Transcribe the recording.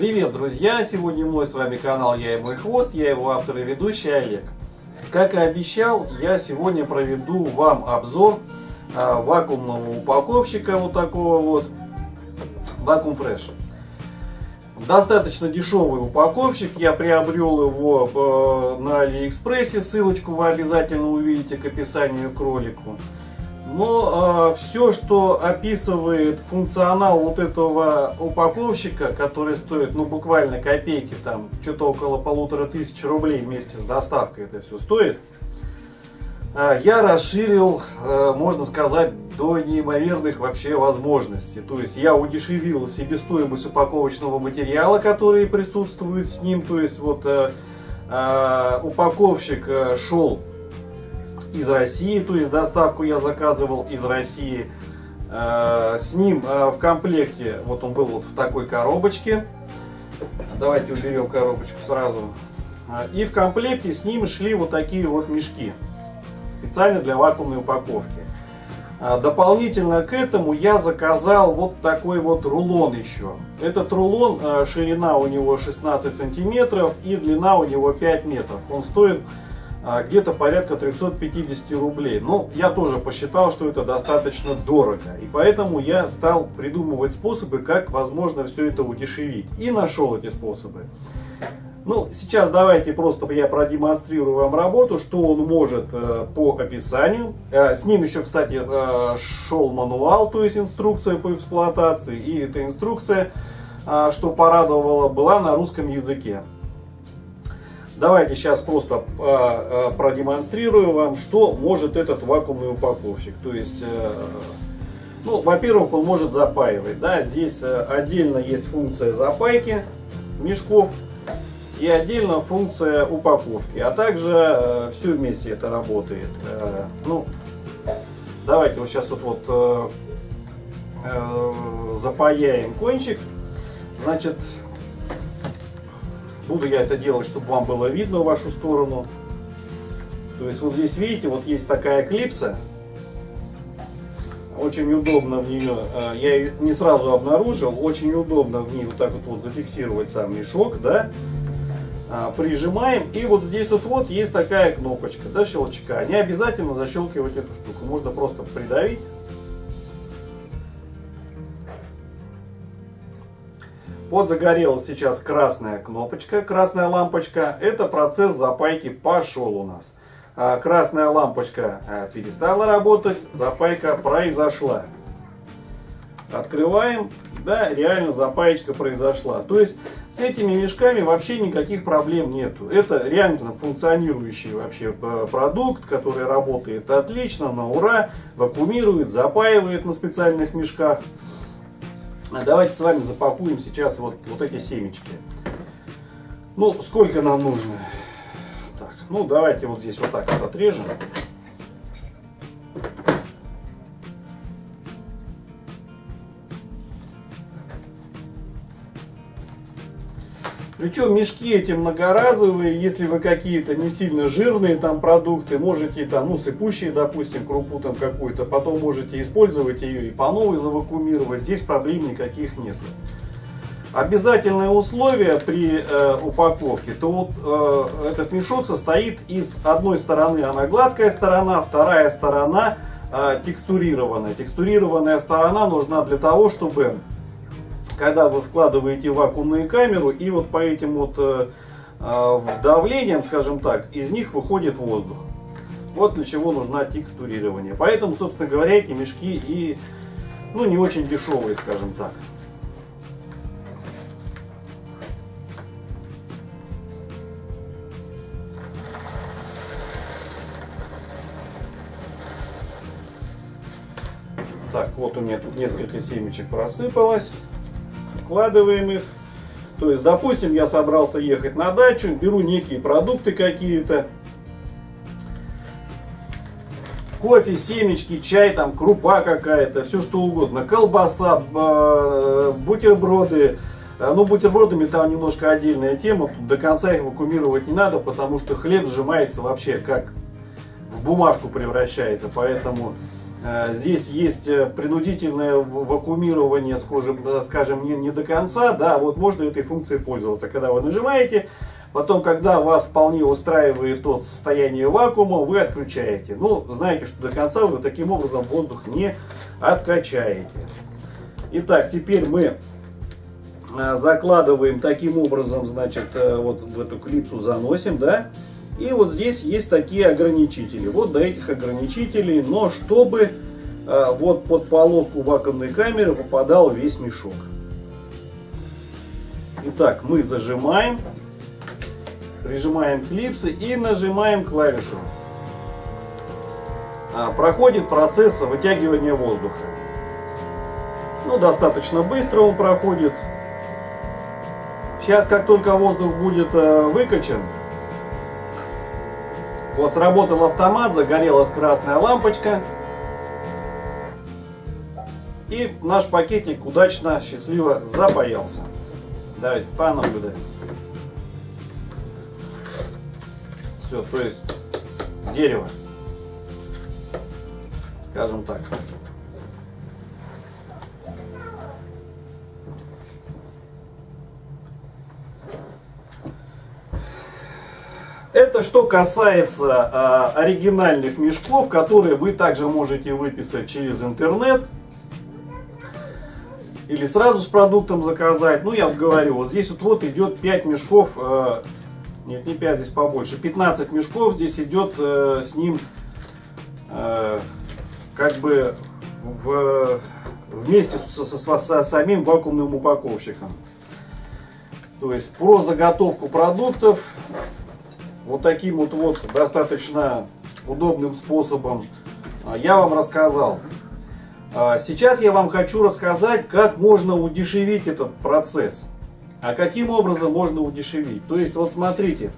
Привет, друзья! Сегодня мой с вами канал «Я и мой хвост», я его автор и ведущий Олег. Как и обещал, я сегодня проведу вам обзор а, вакуумного упаковщика вот такого вот, Vacuum Fresh. Достаточно дешевый упаковщик, я приобрел его э, на Алиэкспрессе, ссылочку вы обязательно увидите к описанию к ролику. Но э, все, что описывает функционал вот этого упаковщика, который стоит ну буквально копейки, там что-то около полутора тысяч рублей вместе с доставкой это все стоит, э, я расширил, э, можно сказать, до неимоверных вообще возможностей. То есть я удешевил себестоимость упаковочного материала, который присутствует с ним. То есть вот э, э, упаковщик шел из России, то есть доставку я заказывал из России. Э, с ним э, в комплекте, вот он был вот в такой коробочке. Давайте уберем коробочку сразу. Э, и в комплекте с ним шли вот такие вот мешки. Специально для вакуумной упаковки. Дополнительно к этому я заказал вот такой вот рулон еще. Этот рулон, ширина у него 16 сантиметров и длина у него 5 метров. Он стоит где-то порядка 350 рублей. Но я тоже посчитал, что это достаточно дорого. И поэтому я стал придумывать способы, как возможно все это удешевить. И нашел эти способы. Ну, сейчас давайте просто я продемонстрирую вам работу, что он может э, по описанию. Э, с ним еще, кстати, э, шел мануал, то есть инструкция по эксплуатации. И эта инструкция, э, что порадовало, была на русском языке. Давайте сейчас просто э, продемонстрирую вам, что может этот вакуумный упаковщик. То есть, э, ну, во-первых, он может запаивать. Да? Здесь э, отдельно есть функция запайки мешков и отдельно функция упаковки. А также э, все вместе это работает. Ну, давайте вот сейчас вот, вот запаяем кончик. Значит, Буду я это делать, чтобы вам было видно в вашу сторону. То есть вот здесь видите, вот есть такая клипса. Очень удобно в нее, э, я ее не сразу обнаружил, очень удобно в ней вот так вот, вот зафиксировать сам мешок, да. А, прижимаем и вот здесь вот вот есть такая кнопочка, да, щелчка. Не обязательно защелкивать эту штуку, можно просто придавить Вот загорелась сейчас красная кнопочка, красная лампочка. Это процесс запайки пошел у нас. А, красная лампочка а, перестала работать, запайка произошла. Открываем, да, реально запаечка произошла. То есть с этими мешками вообще никаких проблем нету. Это реально функционирующий вообще э, продукт, который работает отлично, на ура, вакуумирует, запаивает на специальных мешках. А давайте с вами запакуем сейчас вот, вот эти семечки. Ну, сколько нам нужно? Так, ну, давайте вот здесь вот так вот отрежем. Причем мешки эти многоразовые, если вы какие-то не сильно жирные там продукты, можете там, ну, сыпущие, допустим, крупу там какую-то, потом можете использовать ее и по новой завакуумировать, здесь проблем никаких нет. Обязательное условие при э, упаковке, то вот э, этот мешок состоит из одной стороны, она гладкая сторона, вторая сторона э, текстурированная. Текстурированная сторона нужна для того, чтобы когда вы вкладываете вакуумную камеру и вот по этим вот э, э, давлениям, скажем так, из них выходит воздух. Вот для чего нужно текстурирование. Поэтому, собственно говоря, эти мешки и ну, не очень дешевые, скажем так. Так, вот у меня тут несколько семечек просыпалось вкладываем их. То есть, допустим, я собрался ехать на дачу, беру некие продукты какие-то. Кофе, семечки, чай, там, крупа какая-то, все что угодно. Колбаса, бутерброды. Э, ну, бутербродами там немножко отдельная тема. Тут до конца их вакуумировать не надо, потому что хлеб сжимается вообще как в бумажку превращается. Поэтому Э, здесь есть э, принудительное вакуумирование, скажем, не, не до конца, да, вот можно этой функцией пользоваться. Когда вы нажимаете, потом, когда вас вполне устраивает тот состояние вакуума, вы отключаете. Ну, знаете, что до конца вы таким образом воздух не откачаете. Итак, теперь мы э, закладываем таким образом, значит, вот в эту клипсу заносим, да, и вот здесь есть такие ограничители. Вот до этих ограничителей, но чтобы э, вот под полоску вакуумной камеры попадал весь мешок. Итак, мы зажимаем, прижимаем клипсы и нажимаем клавишу. А, проходит процесс вытягивания воздуха. Ну, достаточно быстро он проходит. Сейчас, как только воздух будет э, выкачан, вот сработал автомат, загорелась красная лампочка. И наш пакетик удачно, счастливо запаялся. Давайте понаблюдаем. Все, то есть дерево. Скажем так. Это что касается э, оригинальных мешков, которые вы также можете выписать через интернет. Или сразу с продуктом заказать. Ну, я вот говорю, вот здесь вот, вот идет 5 мешков. Э, нет, не 5, здесь побольше. 15 мешков здесь идет э, с ним э, как бы в, вместе с, с, с, с самим вакуумным упаковщиком. То есть про заготовку продуктов вот таким вот, вот достаточно удобным способом а, я вам рассказал. А, сейчас я вам хочу рассказать, как можно удешевить этот процесс. А каким образом можно удешевить? То есть, вот смотрите,